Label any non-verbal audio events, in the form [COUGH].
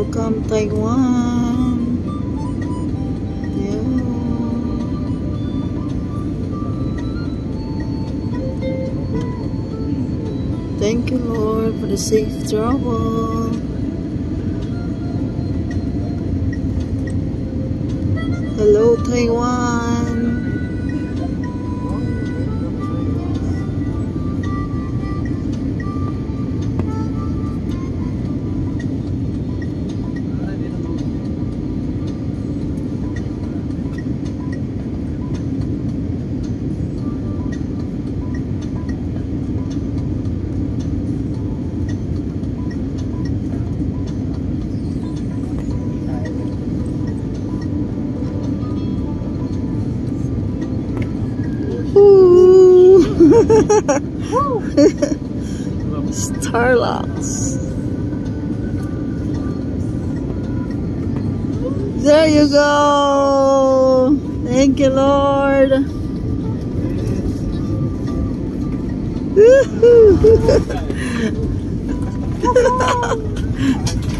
Welcome Taiwan. Yeah. Thank you Lord for the safe travel. Hello Taiwan. Starlocks. There you go. Thank you, Lord. [LAUGHS]